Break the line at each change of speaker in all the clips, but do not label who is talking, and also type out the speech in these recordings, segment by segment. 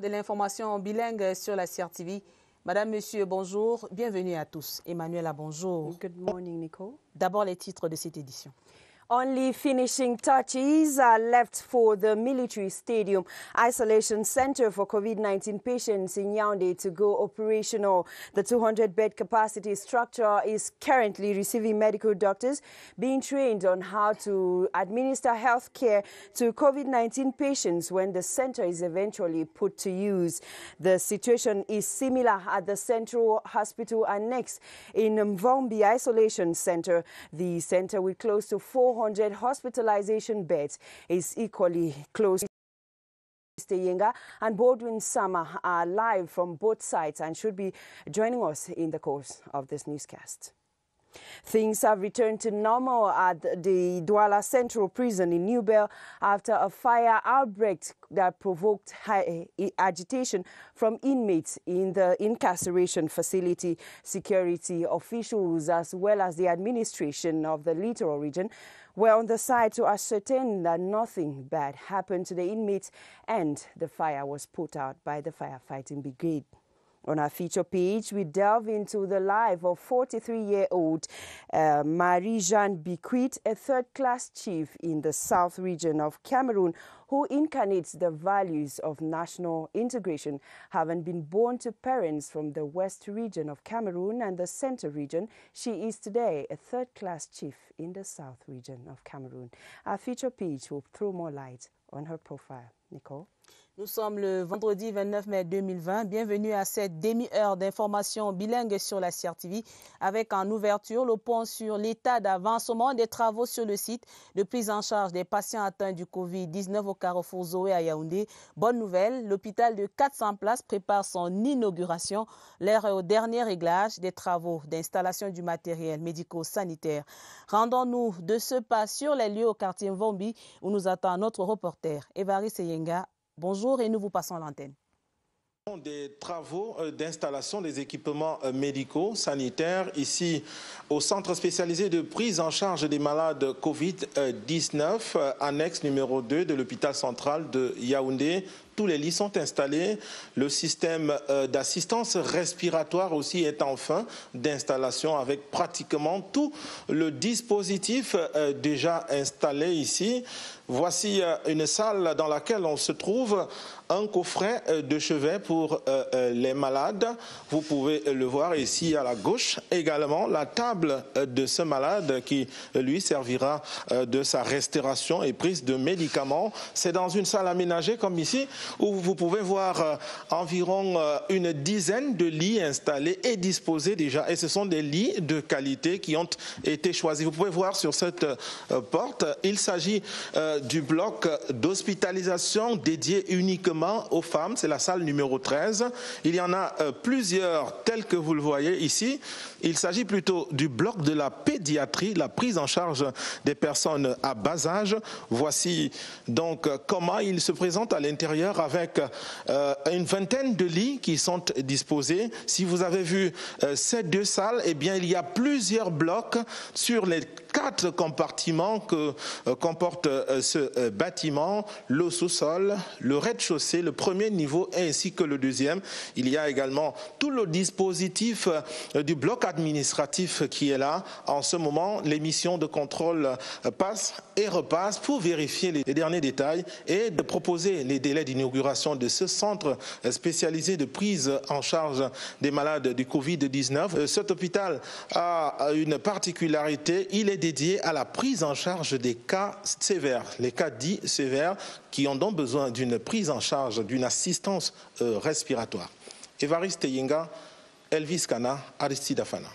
de l'information bilingue sur la CRTV. Madame, Monsieur, bonjour. Bienvenue à tous. Emmanuela, bonjour.
Good morning, Nicole.
D'abord, les titres de cette édition.
Only finishing touches are left for the military stadium isolation center for COVID-19 patients in Yaoundé to go operational. The 200-bed capacity structure is currently receiving medical doctors being trained on how to administer health care to COVID-19 patients when the center is eventually put to use. The situation is similar at the Central Hospital Annex in Mvombi Isolation Center. The center with close to 400 hospitalization beds is equally close. Mr. Yenga and Baldwin Sama are live from both sides and should be joining us in the course of this newscast. Things have returned to normal at the Douala Central Prison in New Bell after a fire outbreak that provoked agitation from inmates in the incarceration facility. Security officials, as well as the administration of the littoral region, were on the side to ascertain that nothing bad happened to the inmates and the fire was put out by the firefighting brigade. On our feature page, we delve into the life of 43-year-old uh, Marie-Jeanne Biquit, a third-class chief in the south region of Cameroon, who incarnates the values of national integration, having been born to parents from the west region of Cameroon and the center region. She is today a third-class chief in the south region of Cameroon. Our feature page will throw more light on her profile. Nicole?
Nous sommes le vendredi 29 mai 2020. Bienvenue à cette demi-heure d'information bilingue sur la CRTV avec en ouverture le point sur l'état d'avancement des travaux sur le site de prise en charge des patients atteints du Covid-19 au Carrefour Zoé à Yaoundé. Bonne nouvelle, l'hôpital de 400 places prépare son inauguration. L'heure est au dernier réglage des travaux d'installation du matériel médico-sanitaire. Rendons-nous de ce pas sur les lieux au quartier Mvombi où nous attend notre reporter Evaris Seyenga Bonjour et nous vous passons l'antenne
des travaux d'installation des équipements médicaux, sanitaires, ici au centre spécialisé de prise en charge des malades Covid-19, annexe numéro 2 de l'hôpital central de Yaoundé. Tous les lits sont installés. Le système d'assistance respiratoire aussi est en fin d'installation avec pratiquement tout le dispositif déjà installé ici. Voici une salle dans laquelle on se trouve un coffret de chevet pour les malades. Vous pouvez le voir ici à la gauche. Également la table de ce malade qui lui servira de sa restauration et prise de médicaments. C'est dans une salle aménagée comme ici où vous pouvez voir environ une dizaine de lits installés et disposés déjà. Et ce sont des lits de qualité qui ont été choisis. Vous pouvez voir sur cette porte, il s'agit du bloc d'hospitalisation dédié uniquement aux femmes. C'est la salle numéro 13. Il y en a plusieurs tels que vous le voyez ici. Il s'agit plutôt du bloc de la pédiatrie, la prise en charge des personnes à bas âge. Voici donc comment il se présente à l'intérieur avec euh, une vingtaine de lits qui sont disposés. Si vous avez vu euh, ces deux salles, eh bien, il y a plusieurs blocs sur les quatre compartiments que euh, comporte ce bâtiment, le sous-sol, le rez-de-chaussée, le premier niveau ainsi que le deuxième. Il y a également tout le dispositif du bloc administratif qui est là. En ce moment, les missions de contrôle passent et repassent pour vérifier les derniers détails et de proposer les délais d'inauguration de ce centre spécialisé de prise en charge des malades du Covid-19. Cet hôpital a une particularité, il est dédié à la prise en charge des cas sévères, les cas dits sévères qui ont donc besoin d'une prise en charge, d'une assistance respiratoire. Evariste Yenga, Elvis Kana, Aristide Afana.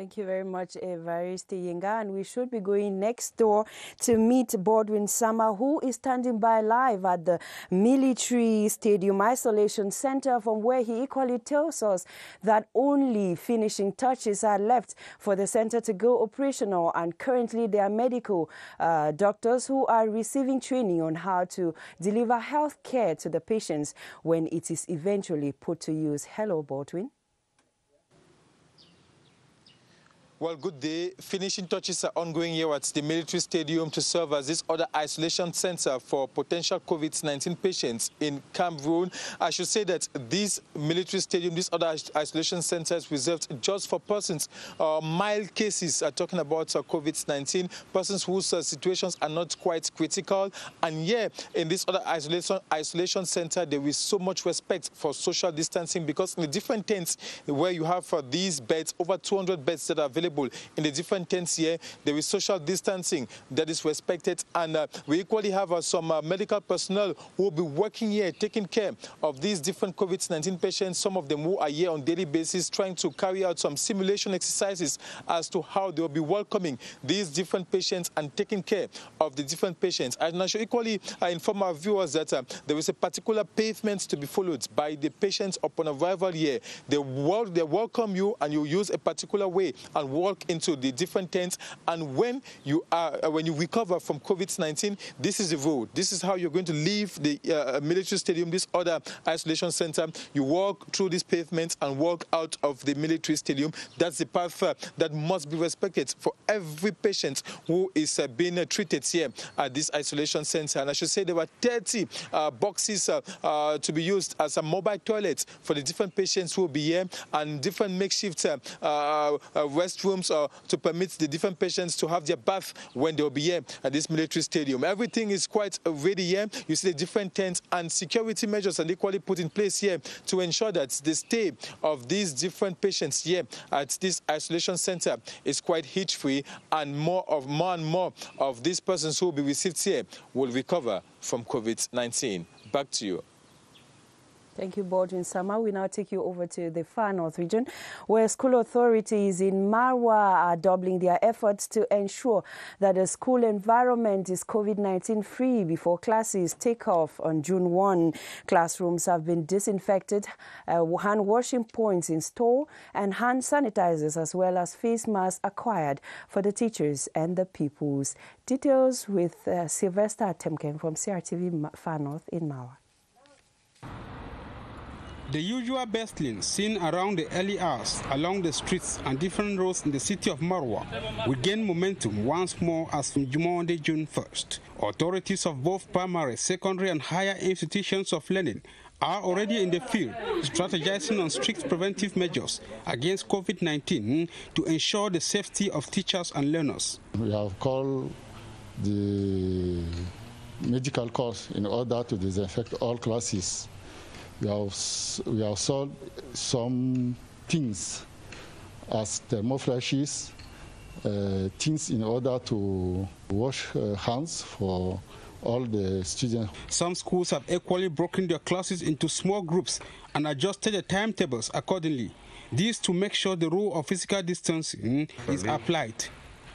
Thank you very much, Evariste Yenga. And we should be going next door to meet Baldwin Sama, who is standing by live at the Military Stadium Isolation Center, from where he equally tells us that only finishing touches are left for the center to go operational. And currently, there are medical uh, doctors who are receiving training on how to deliver health care to the patients when it is eventually put to use. Hello, Baldwin.
Well, good day. Finishing touches are ongoing here at the military stadium to serve as this other isolation center for potential COVID-19 patients in Cameroon. I should say that this military stadium, this other isolation center is reserved just for persons, uh, mild cases, are talking about uh, COVID-19, persons whose uh, situations are not quite critical. And yeah, in this other isolation, isolation center, there is so much respect for social distancing because in the different tents where you have uh, these beds, over 200 beds that are available available in the different tents here. There is social distancing that is respected, and uh, we equally have uh, some uh, medical personnel who will be working here, taking care of these different COVID-19 patients. Some of them who are here on daily basis, trying to carry out some simulation exercises as to how they will be welcoming these different patients and taking care of the different patients. And I should equally uh, inform our viewers that uh, there is a particular pavement to be followed by the patients upon arrival here. They, wel they welcome you and you use a particular way and walk into the different tents. And when you are, uh, when you recover from COVID-19, this is the road. This is how you're going to leave the uh, military stadium, this other isolation center. You walk through these pavements and walk out of the military stadium. That's the path uh, that must be respected for every patient who is uh, being uh, treated here at this isolation center. And I should say there were 30 uh, boxes to be used as a mobile toilet for the different patients who will be here and different makeshift restrooms rooms uh, to permit the different patients to have their bath when they'll be here at this military stadium. Everything is quite ready here. You see the different tents and security measures are equally put in place here to ensure that the stay of these different patients here at this isolation center is quite hitch-free and more of more and more of these persons who will be received here will recover from COVID-19. Back to you.
Thank you, Baldwin Sama. We now take you over to the far north region, where school authorities in Maroua are doubling their efforts to ensure that the school environment is COVID-19 free before classes take off on June 1. Classrooms have been disinfected, uh, hand washing points installed, and hand sanitizers as well as face masks acquired for the teachers and the pupils. Details with uh, Sylvester Temken from CRTV Far North in Maroua.
The usual bustling seen around the early hours along the streets and different roads in the city of Maroua will gain momentum once more as from Monday, June 1st. Authorities of both primary, secondary and higher institutions of learning are already in the field strategizing on strict preventive measures against COVID-19 to ensure the safety of teachers and learners.
We have called the medical course in order to disinfect all classes we have, we have sold some things as thermoflashes, uh, things in order to wash uh, hands for all the students.
Some schools have equally broken their classes into small groups and adjusted the timetables accordingly. This to make sure the rule of physical distancing is applied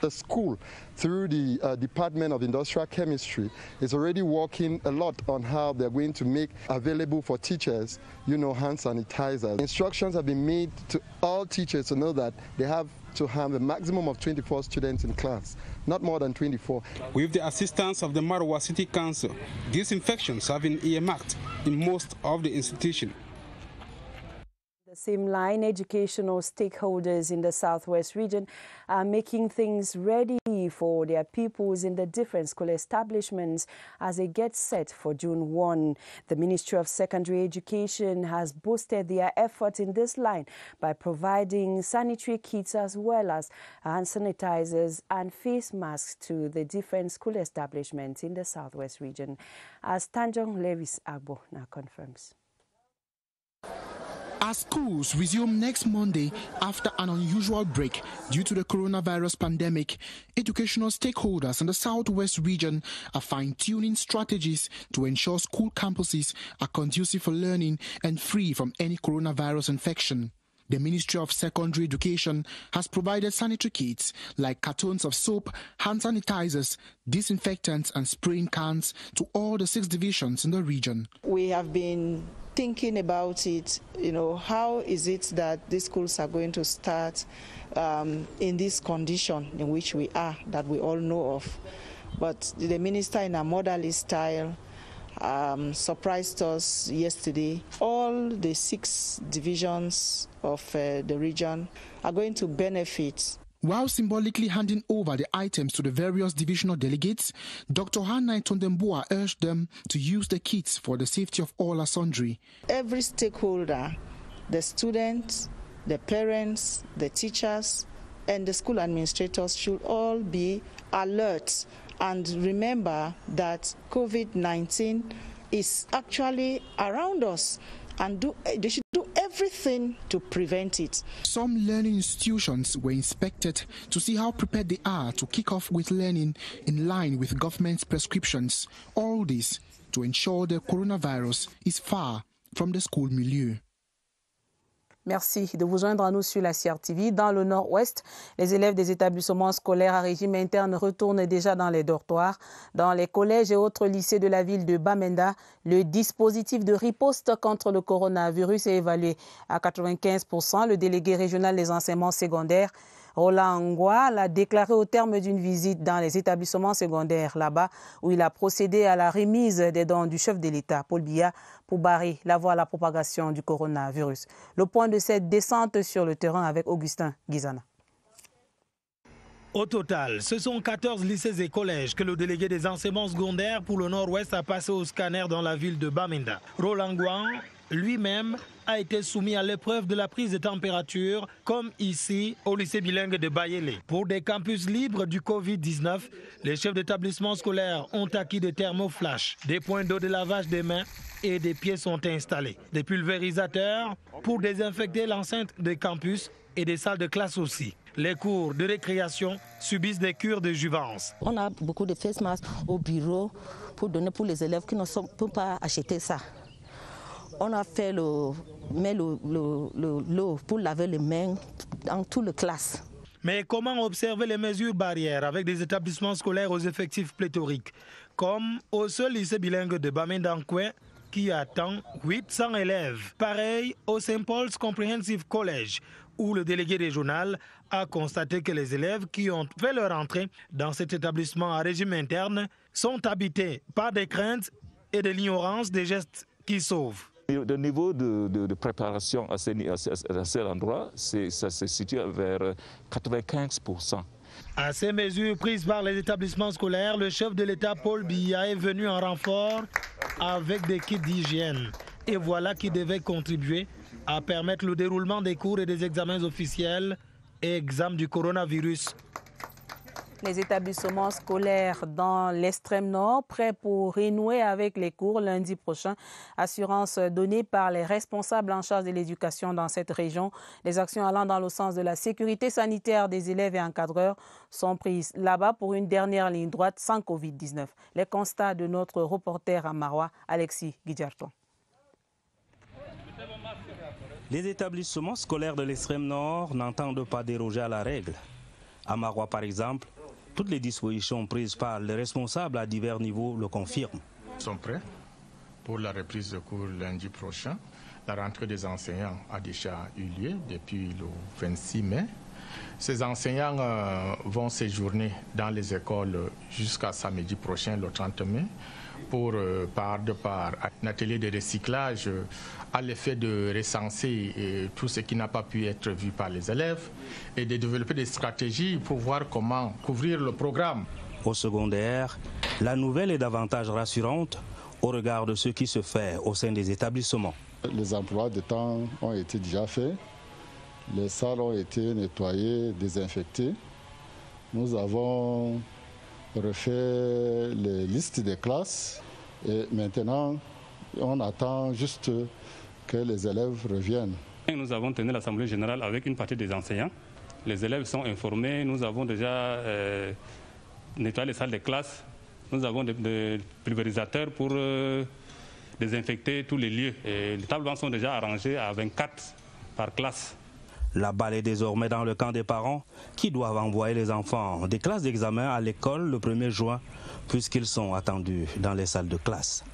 the school, through the uh, Department of Industrial Chemistry, is already working a lot on how they're going to make available for teachers, you know, hand sanitizers. Instructions have been made to all teachers to know that they have to have a maximum of 24 students in class, not more than 24.
With the assistance of the Maroua City Council, these infections have been earmarked in most of the institutions
same line, educational stakeholders in the Southwest region are making things ready for their pupils in the different school establishments as they get set for June 1. The Ministry of Secondary Education has boosted their efforts in this line by providing sanitary kits as well as hand sanitizers and face masks to the different school establishments in the Southwest region, as Tanjong Lewis Agbo now confirms.
As schools resume next Monday after an unusual break due to the coronavirus pandemic, educational stakeholders in the Southwest region are fine tuning strategies to ensure school campuses are conducive for learning and free from any coronavirus infection. The Ministry of Secondary Education has provided sanitary kits like cartons of soap, hand sanitizers, disinfectants, and spraying cans to all the six divisions in the region.
We have been thinking about it, you know, how is it that these schools are going to start um, in this condition in which we are, that we all know of. But the minister, in a motherly style, um, surprised us yesterday. All the six divisions of uh, the region are going to benefit
While symbolically handing over the items to the various divisional delegates, Dr. Hannah Tondembua urged them to use the kits for the safety of all are sundry.
Every stakeholder, the students, the parents, the teachers, and the school administrators should all be alert and remember that COVID 19 is actually around us and do, they should everything to prevent it.
Some learning institutions were inspected to see how prepared they are to kick off with learning in line with government's prescriptions. All this to ensure the coronavirus is far from the school milieu.
Merci de vous joindre à nous sur la CRTV. Dans le nord-ouest, les élèves des établissements scolaires à régime interne retournent déjà dans les dortoirs. Dans les collèges et autres lycées de la ville de Bamenda, le dispositif de riposte contre le coronavirus est évalué à 95% Le délégué régional des enseignements secondaires Roland Ngwa l'a déclaré au terme d'une visite dans les établissements secondaires là-bas où il a procédé à la remise des dons du chef de l'État, Paul Biya, pour barrer la voie à la propagation du coronavirus. Le point de cette descente sur le terrain avec Augustin Guizana.
Au total, ce sont 14 lycées et collèges que le délégué des enseignements secondaires pour le Nord-Ouest a passé au scanner dans la ville de Bamenda. Roland Guan lui-même a été soumis à l'épreuve de la prise de température, comme ici au lycée bilingue de Bayele. Pour des campus libres du Covid-19, les chefs d'établissement scolaires ont acquis des thermoflash, des points d'eau de lavage des mains et des pieds sont installés. Des pulvérisateurs pour désinfecter l'enceinte des campus et des salles de classe aussi. Les cours de récréation subissent des cures de juvence.
On a beaucoup de face masks au bureau pour donner pour les élèves qui ne peuvent pas acheter ça on a fait le, met l'eau pour laver les mains dans toute la classe.
Mais comment observer les mesures barrières avec des établissements scolaires aux effectifs pléthoriques, comme au seul lycée bilingue de Bamendankwe qui attend 800 élèves? Pareil au St. Paul's Comprehensive College, où le délégué régional a constaté que les élèves qui ont fait leur entrée dans cet établissement à régime interne sont habités par des craintes et de l'ignorance des gestes qui sauvent.
Le niveau de, préparation à, cet endroit, ça se situe vers 95%.
À ces mesures prises par les établissements scolaires, le chef de l'État, Paul Biya, est venu en renfort avec des kits d'hygiène. Et voilà qui devait contribuer à permettre le déroulement des cours et des examens officiels et examens du coronavirus
les établissements scolaires dans l'extrême nord prêts pour renouer avec les cours lundi prochain. Assurance donnée par les responsables en charge de l'éducation dans cette région. Les actions allant dans le sens de la sécurité sanitaire des élèves et encadreurs sont prises là-bas pour une dernière ligne droite sans Covid-19. Les constats de notre reporter à Marois, Alexis Guidjarton.
Les établissements scolaires de l'extrême nord n'entendent pas déroger à la règle. À Marois, par exemple, toutes les dispositions prises par les responsables à divers niveaux le confirment.
Nous sommes prêts pour la reprise de cours lundi prochain. La rentrée des enseignants a déjà eu lieu depuis le 26 mai. Ces enseignants euh, vont séjourner dans les écoles jusqu'à samedi prochain, le 30 mai, pour, euh, par de par un atelier de recyclage à l'effet de recenser euh, tout ce qui n'a pas pu être vu par les élèves et de développer des stratégies pour voir comment couvrir le programme.
Au secondaire, la nouvelle est davantage rassurante au regard de ce qui se fait au sein des établissements.
Les emplois de temps ont été déjà faits, les salles ont été nettoyées, désinfectées. Nous avons refait les listes des classes et maintenant on attend juste que les élèves reviennent.
Nous avons tenu l'Assemblée générale avec une partie des enseignants. Les élèves sont informés. Nous avons déjà euh, nettoyé les salles de classe. Nous avons des, pulvérisateurs pour euh, désinfecter tous les lieux. Les tables sont déjà arrangées à 24 par classe.
La balle est désormais dans le camp des parents qui doivent envoyer les enfants des classes d'examen à l'école le 1er juin puisqu'ils sont attendus dans les salles de classe.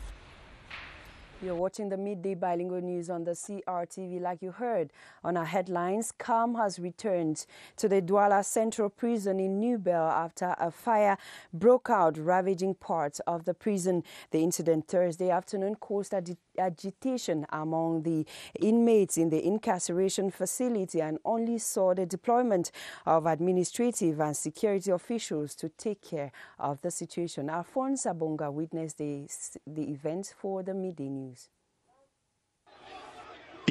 You're watching the midday bilingual news on the CRTV. Like you heard on our headlines, calm has returned to the Douala Central Prison in New Bel after a fire broke out, ravaging parts of the prison. The incident Thursday afternoon caused ag agitation among the inmates in the incarceration facility and only saw the deployment of administrative and security officials to take care of the situation. Alphonse Abonga witnessed the, the event for the midday news.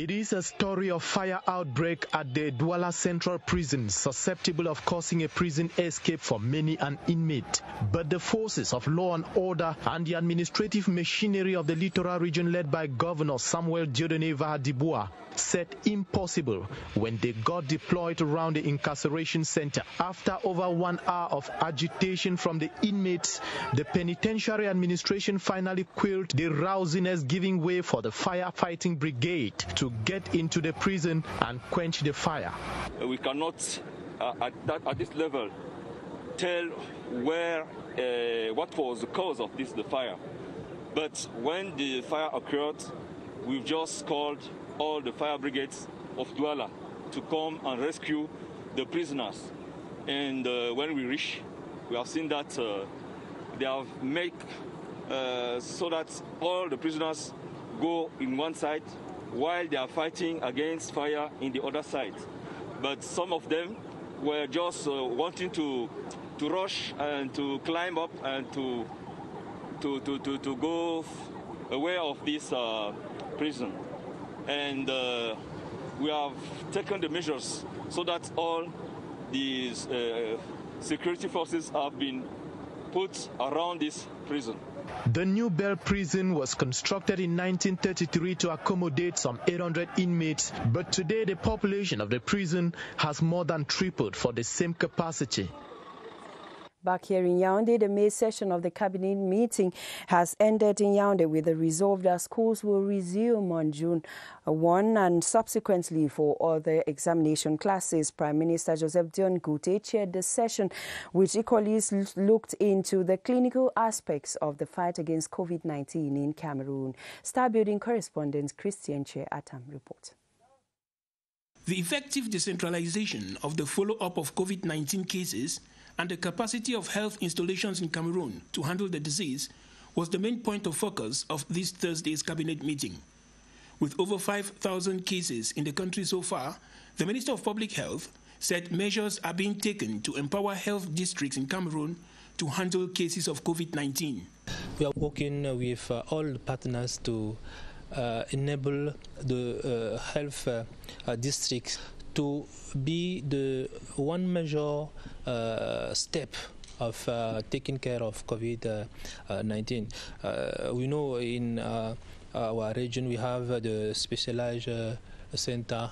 It is a story of fire outbreak at the Douala Central Prison, susceptible of causing a prison escape for many an inmate. But the forces of law and order and the administrative machinery of the littoral region led by Governor Samuel Dieudonné Ivaha Diboua said impossible when they got deployed around the incarceration center. After over one hour of agitation from the inmates, the penitentiary administration finally quelled the rousiness giving way for the firefighting brigade to get into the prison and quench the fire.
We cannot, uh, at, that, at this level, tell where, uh, what was the cause of this the fire. But when the fire occurred, we've just called all the fire brigades of Douala to come and rescue the prisoners. And uh, when we reach, we have seen that uh, they have made uh, so that all the prisoners go in one side while they are fighting against fire in the other side. But some of them were just uh, wanting to to rush and to climb up and to to to to, to go away of this uh, prison and uh, we have taken the measures so that all these uh, security forces have been put around this prison.
The New Bell prison was constructed in 1933 to accommodate some 800 inmates, but today the population of the prison has more than tripled for the same capacity.
Back here in Yaoundé, the May session of the cabinet meeting has ended in Yaoundé with the resolve that schools will resume on June 1 and subsequently for other examination classes. Prime Minister Joseph Dion Ngute chaired the session, which equally looked into the clinical aspects of the fight against COVID-19 in Cameroon. Star Building correspondent Christian Che Atam reports.
The effective decentralization of the follow-up of COVID-19 cases and the capacity of health installations in Cameroon to handle the disease was the main point of focus of this Thursday's cabinet meeting. With over 5,000 cases in the country so far, the Minister of Public Health said measures are being taken to empower health districts in Cameroon to handle cases of COVID-19.
We are working with uh, all partners to uh, enable the uh, health uh, districts to be the one major uh, step of uh, taking care of COVID-19. Uh, we know in our region we have the specialized center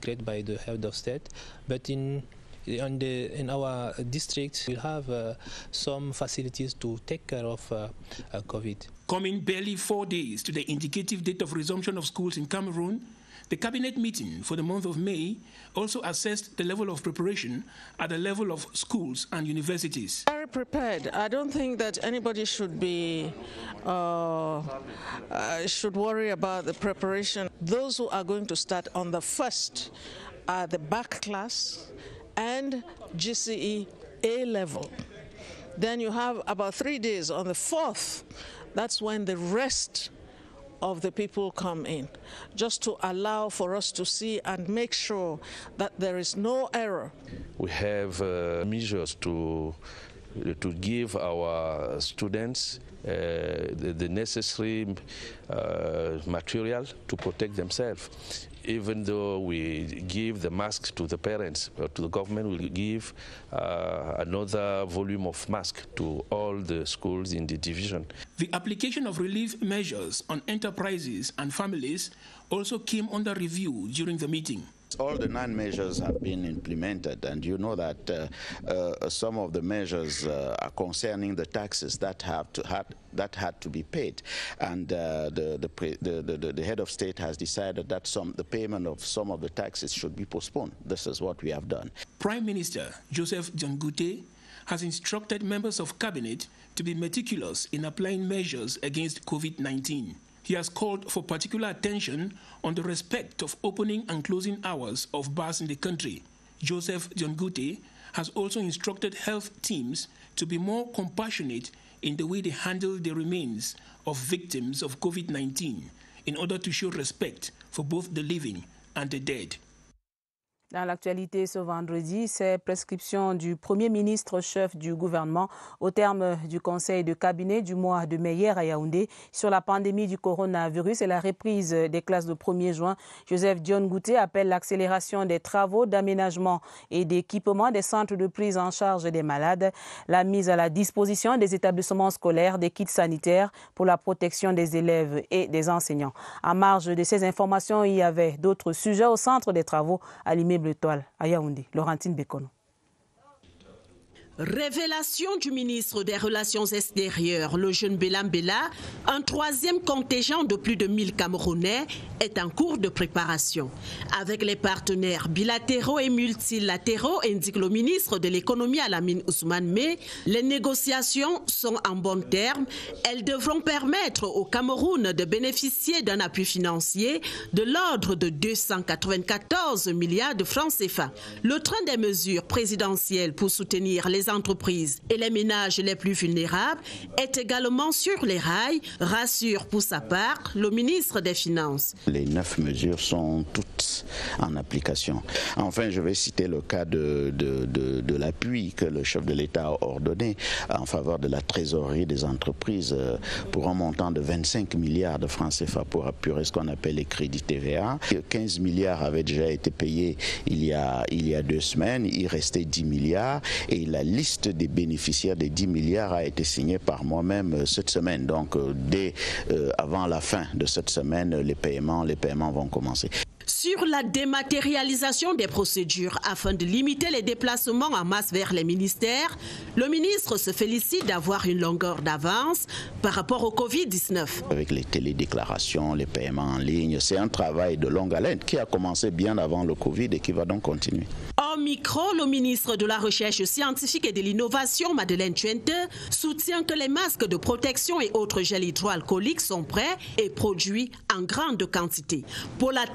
created by the head of state, but in in, the, in our district, we have uh, some facilities to take care of uh, uh, COVID.
Coming barely four days to the indicative date of resumption of schools in Cameroon, the cabinet meeting for the month of May also assessed the level of preparation at the level of schools and universities.
Very prepared. I don't think that anybody should be uh, uh, should worry about the preparation. Those who are going to start on the first are the back class and GCE A level. Then you have about three days on the fourth. That's when the rest of the people come in, just to allow for us to see and make sure that there is no error.
We have uh, measures to to give our students uh, the, the, necessary uh, material to protect themselves even though we give the masks to the parents, or to the government will give uh, another volume of masks to all the schools in the division.
The application of relief measures on enterprises and families also came under review during the meeting.
All the nine measures have been implemented, and you know that uh, uh, some of the measures uh, are concerning the taxes that have to had, that had to be paid, and uh, the, the, the, the, the head of state has decided that some the payment of some of the taxes should be postponed. This is what we have done.
Prime Minister Joseph Dion Ngute has instructed members of cabinet to be meticulous in applying measures against COVID-19. He has called for particular attention on the respect of opening and closing hours of bars in the country. Joseph Dion Ngute has also instructed health teams to be more compassionate in the way they handle the remains of victims of COVID 19 in order to show respect for both the living and the dead.
Dans l'actualité ce vendredi, c'est prescription du Premier ministre chef du gouvernement au terme du conseil de cabinet du mois de mai hier à Yaoundé sur la pandémie du coronavirus et la reprise des classes de 1er juin. Joseph Dion Gouté appelle l'accélération des travaux d'aménagement et d'équipement des centres de prise en charge des malades, la mise à la disposition des établissements scolaires des kits sanitaires pour la protection des élèves et des enseignants. En marge de ces informations, il y avait d'autres sujets au centre des travaux à l'immeuble étoile à Yaoundé. Laurentine Bekono.
Révélation du ministre des Relations extérieures, le jeune Belam Bella, un troisième contingent de plus de 1000 Camerounais est en cours de préparation. Avec les partenaires bilatéraux et multilatéraux, indique le ministre de l'économie Alamine Ousmane Mais, les négociations sont en bon terme. Elles devront permettre au Cameroun de bénéficier d'un appui financier de l'ordre de 294 milliards de francs CFA. Le train des mesures présidentielles pour soutenir les entreprises et les ménages les plus vulnérables est également sur les rails, rassure pour sa part le ministre des Finances.
Les neuf mesures sont toutes en application. Enfin, je vais citer le cas de, de, de, de l'appui que le chef de l'État a ordonné en faveur de la trésorerie des entreprises pour un montant de 25 milliards de francs CFA pour apurer ce qu'on appelle les crédits TVA. 15 milliards avaient déjà été payés il y a, il y a deux semaines, il restait 10 milliards et la liste des bénéficiaires des 10 milliards a été signée par moi-même cette semaine. Donc, dès euh, avant la fin de cette semaine, les paiements, les paiements vont commencer
sur la dématérialisation des procédures afin de limiter les déplacements en masse vers les ministères, le ministre se félicite d'avoir une longueur d'avance par rapport au Covid-19.
Avec les télédéclarations, les paiements en ligne, c'est un travail de longue haleine qui a commencé bien avant le Covid et qui va donc continuer.
En micro, le ministre de la Recherche scientifique et de l'Innovation, Madeleine Chuente, soutient que les masques de protection et autres gels hydroalcooliques sont prêts et produits en grande quantité. Pour la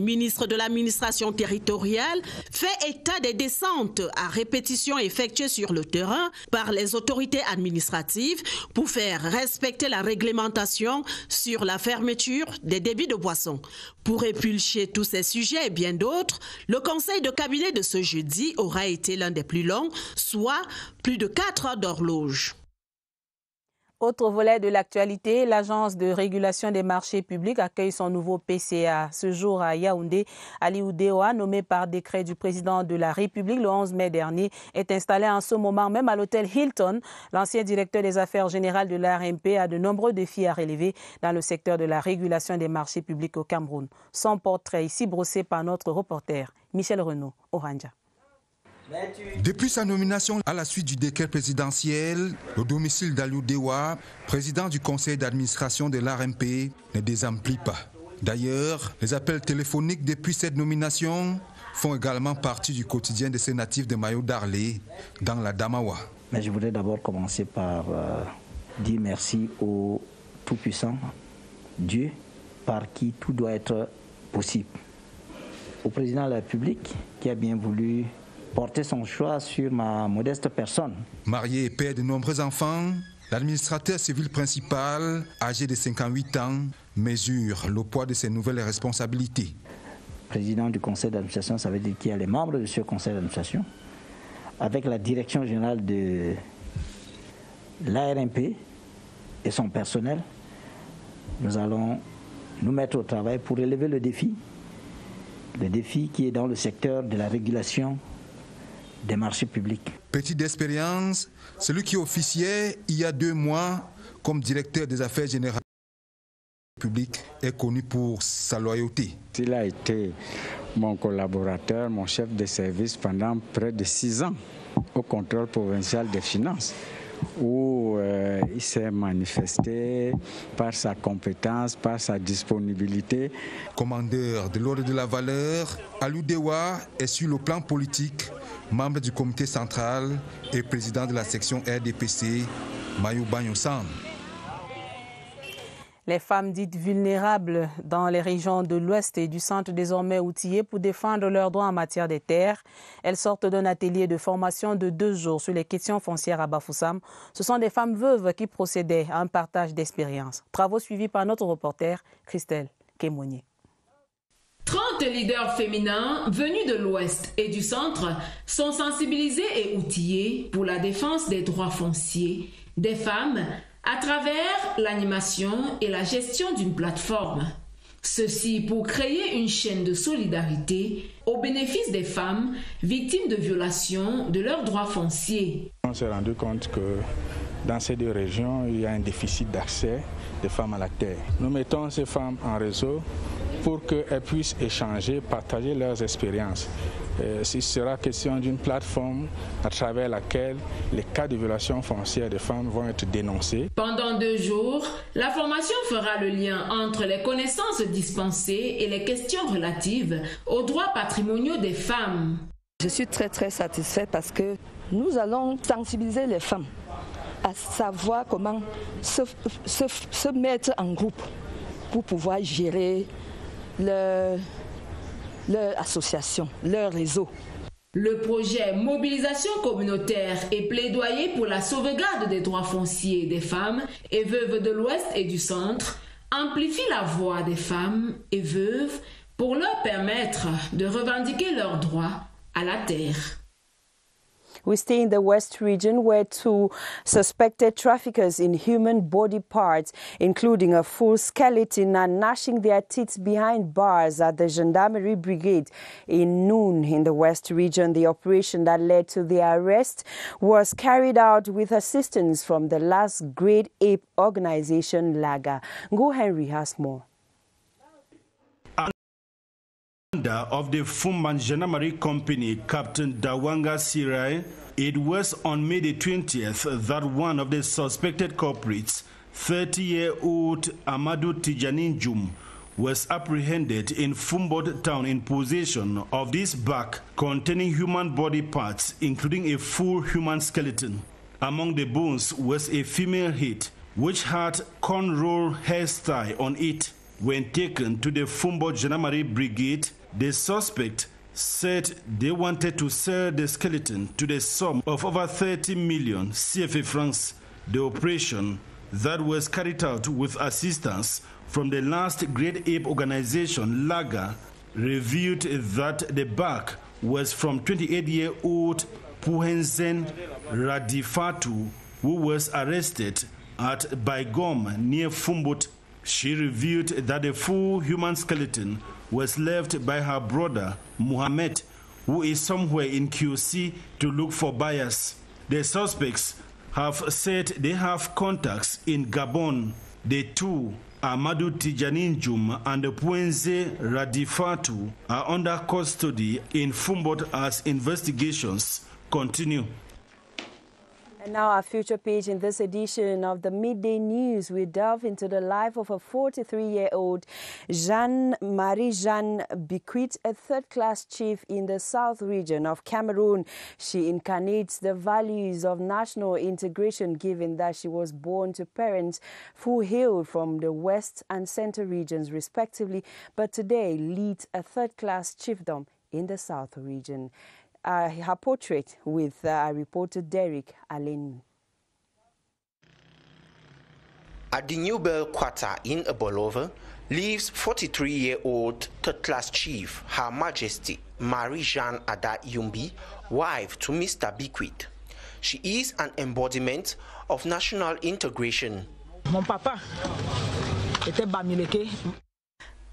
Ministre de l'administration territoriale, fait état des descentes à répétition effectuées sur le terrain par les autorités administratives pour faire respecter la réglementation sur la fermeture des débits de boissons. Pour épulcher tous ces sujets et bien d'autres, le conseil de cabinet de ce jeudi aura été l'un des plus longs, soit plus de 4 heures d'horloge.
Autre volet de l'actualité, l'Agence de régulation des marchés publics accueille son nouveau PCA. Ce jour à Yaoundé, Ali Oudeoa, nommé par décret du président de la République le 11 mai dernier, est installé en ce moment même à l'hôtel Hilton. L'ancien directeur des affaires générales de l'ARMP a de nombreux défis à relever dans le secteur de la régulation des marchés publics au Cameroun. Son portrait ici brossé par notre reporter Michel Renaud, Oranja.
Depuis sa nomination à la suite du décret présidentiel, le domicile d'Aliou Dewa, président du conseil d'administration de l'ARMP, ne désemplit pas. D'ailleurs, les appels téléphoniques depuis cette nomination font également partie du quotidien de ces natifs de Mayo Darlé, dans la Damawa.
Mais je voudrais d'abord commencer par euh, dire merci au Tout-Puissant, Dieu, par qui tout doit être possible. Au président de la République, qui a bien voulu porter son choix sur ma modeste personne.
Marié et père de nombreux enfants, l'administrateur civil principal, âgé de 58 ans, mesure le poids de ses nouvelles responsabilités.
Président du conseil d'administration, ça veut dire qu'il y a les membres de ce conseil d'administration, avec la direction générale de l'ARMP et son personnel. Nous allons nous mettre au travail pour relever le défi, le défi qui est dans le secteur de la régulation des marchés publics.
Petit d'expérience, celui qui officiait il y a deux mois comme directeur des affaires générales publiques est connu pour sa loyauté.
Il a été mon collaborateur, mon chef de service pendant près de six ans au contrôle provincial des finances où euh, il s'est manifesté par sa compétence, par sa disponibilité.
Commandeur de l'ordre de la valeur, Alou Dewa est sur le plan politique membre du comité central et président de la section RDPC, Mayou Bagnosan.
Les femmes dites vulnérables dans les régions de l'Ouest et du Centre désormais outillées pour défendre leurs droits en matière des terres. Elles sortent d'un atelier de formation de deux jours sur les questions foncières à Bafoussam. Ce sont des femmes veuves qui procédaient à un partage d'expériences. Travaux suivis par notre reporter Christelle Kémonier.
30 leaders féminins venus de l'Ouest et du Centre sont sensibilisés et outillés pour la défense des droits fonciers des femmes à travers l'animation et la gestion d'une plateforme. Ceci pour créer une chaîne de solidarité au bénéfice des femmes victimes de violations de leurs droits fonciers.
On s'est rendu compte que dans ces deux régions, il y a un déficit d'accès des femmes à la terre. Nous mettons ces femmes en réseau pour qu'elles puissent échanger, partager leurs expériences. Euh, il sera question d'une plateforme à travers laquelle les cas de violation foncière des femmes vont être dénoncés.
Pendant deux jours, la formation fera le lien entre les connaissances dispensées et les questions relatives aux droits patrimoniaux des femmes.
Je suis très très satisfaite parce que nous allons sensibiliser les femmes à savoir comment se, se mettre en groupe pour pouvoir gérer leur, leur association, leur réseau.
Le projet Mobilisation communautaire et plaidoyer pour la sauvegarde des droits fonciers des femmes et veuves de l'Ouest et du Centre amplifie la voix des femmes et veuves pour leur permettre de revendiquer leurs droits à la terre.
We stay in the West region where two suspected traffickers in human body parts, including a full skeleton, are gnashing their teeth behind bars at the Gendarmerie Brigade in Noun in the West region. The operation that led to their arrest was carried out with assistance from the Last Great Ape Organization, LAGA. Go Henry has more
of the Foumban Gendarmerie Company, Captain Dawanga Sirai, it was on May the 20th that one of the suspected culprits, 30-year-old Amadou Tijaninjum, was apprehended in Foumban town in possession of this bag containing human body parts, including a full human skeleton. Among the bones was a female head, which had cornrow hairstyle on it. When taken to the Foumban Gendarmerie Brigade, the suspect said they wanted to sell the skeleton to the sum of over 30 million CFA francs. The operation that was carried out with assistance from the last Great Ape organization, LAGA, revealed that the bag was from 28-year-old Puhenzen Radifatu, who was arrested at Baigom near Foumban. She revealed that the full human skeleton was left by her brother, Muhammad, who is somewhere in QC to look for buyers. The suspects have said they have contacts in Gabon. The two, Amadou Tijaninjum and Puenze Radifatu, are under custody in Foumban as investigations continue.
And now our future page in this edition of the Midday News, we delve into the life of a 43-year-old Jean Marie Jeanne Biquit, a third-class chief in the South region of Cameroon. She incarnates the values of national integration given that she was born to parents who hailed from the West and Center regions respectively, but today leads a third-class chiefdom in the South region uh, her portrait with uh, reporter Derek Allen.
At the New Bell Quarter in Ebolowa lives 43-year-old third-class chief, Her Majesty Marie-Jeanne Ada Yumbi, wife to Mr. Biquit. She is an embodiment of national integration.
Mon papa était Bamileke.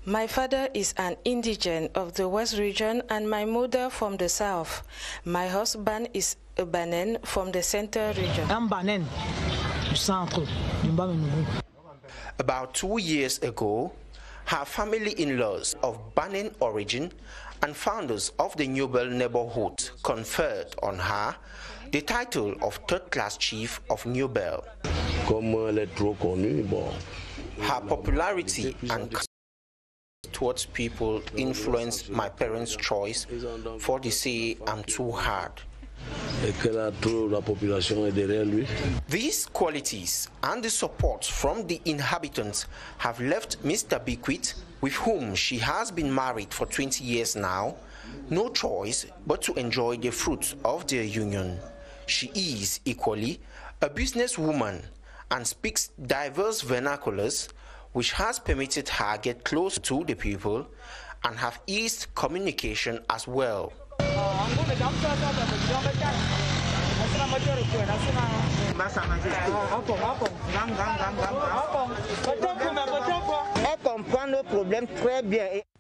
My father is an indigent of the West region and my mother from the South. My husband is a Banen from the Center region.
About two years ago, her family-in-laws of Banen origin and founders of the New Bell neighborhood conferred on her the title of third-class chief of New Bell. Her popularity and towards people influenced my parents' choice, for they say I'm too hard. These qualities and the support from the inhabitants have left Mr. Biquit, with whom she has been married for 20 years now, no choice but to enjoy the fruits of their union. She is equally a businesswoman and speaks diverse vernaculars, which has permitted her to get close to the people and have eased communication as well.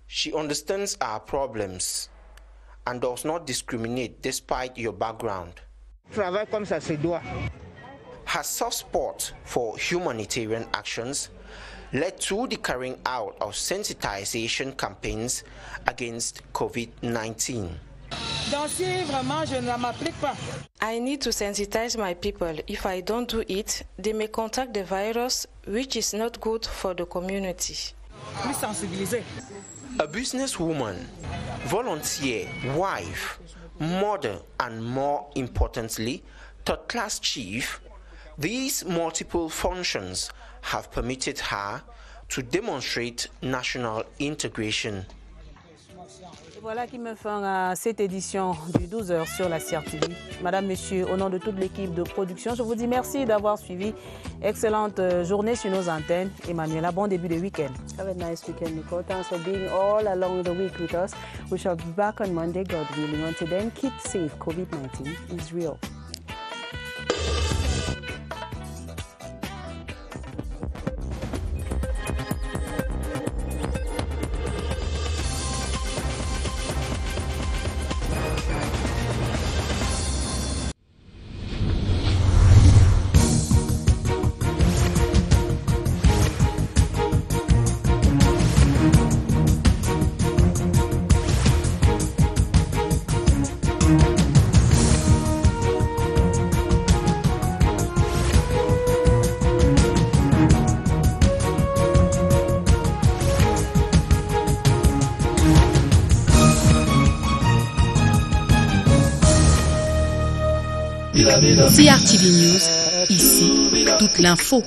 She understands our problems and does not discriminate despite your background. Her soft spot for humanitarian actions led to the carrying out of sensitization campaigns against COVID-19.
I need to sensitize my people. If I don't do it, they may contract the virus, which is not good for the community.
A businesswoman, volunteer, wife, mother, and more importantly, third class chief, these multiple functions have permitted her to demonstrate national integration.
Voilà qui me fin à cette édition du 12h sur la CRTV. Madame, Monsieur, au nom de toute l'équipe de production, je vous dis merci d'avoir suivi. Excellente journée sur nos antennes. Emmanuela, bon début de week-end.
Have a nice weekend, Nicole. Thanks for being all along the week with us. We shall be back on Monday, God willing. Until then, keep safe. COVID-19 is real.
CRTV News, ici, toute l'info.